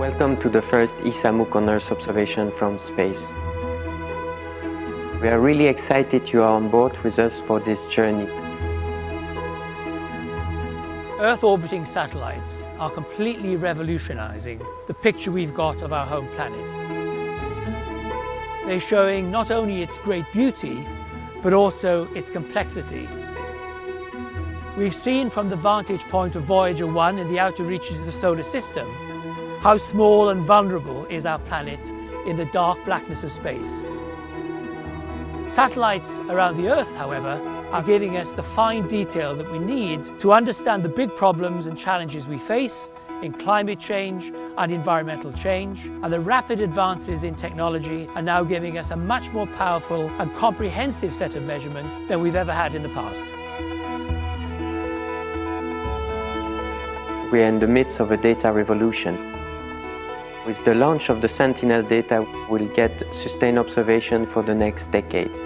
Welcome to the first ESA-MOOC on Earth observation from space. We are really excited you are on board with us for this journey. Earth orbiting satellites are completely revolutionizing the picture we've got of our home planet. They're showing not only its great beauty, but also its complexity. We've seen from the vantage point of Voyager 1 in the outer reaches of the solar system how small and vulnerable is our planet in the dark blackness of space. Satellites around the Earth, however, are giving us the fine detail that we need to understand the big problems and challenges we face in climate change and environmental change, and the rapid advances in technology are now giving us a much more powerful and comprehensive set of measurements than we've ever had in the past. We are in the midst of a data revolution. With the launch of the Sentinel data, we'll get sustained observation for the next decades.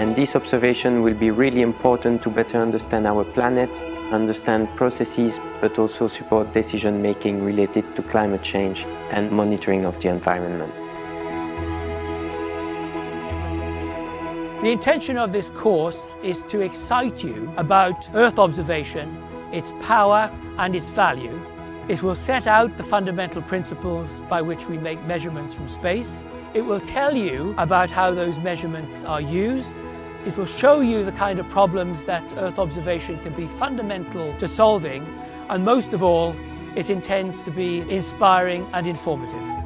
And this observation will be really important to better understand our planet, understand processes, but also support decision making related to climate change and monitoring of the environment. The intention of this course is to excite you about Earth observation, its power and its value, it will set out the fundamental principles by which we make measurements from space. It will tell you about how those measurements are used. It will show you the kind of problems that Earth observation can be fundamental to solving. And most of all, it intends to be inspiring and informative.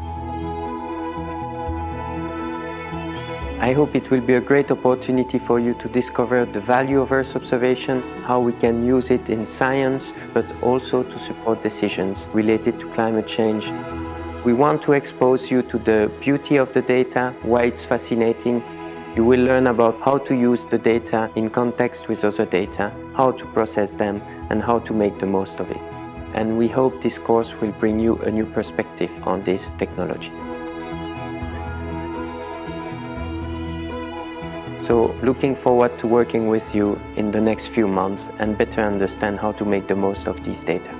I hope it will be a great opportunity for you to discover the value of Earth observation, how we can use it in science, but also to support decisions related to climate change. We want to expose you to the beauty of the data, why it's fascinating. You will learn about how to use the data in context with other data, how to process them, and how to make the most of it. And we hope this course will bring you a new perspective on this technology. So looking forward to working with you in the next few months and better understand how to make the most of these data.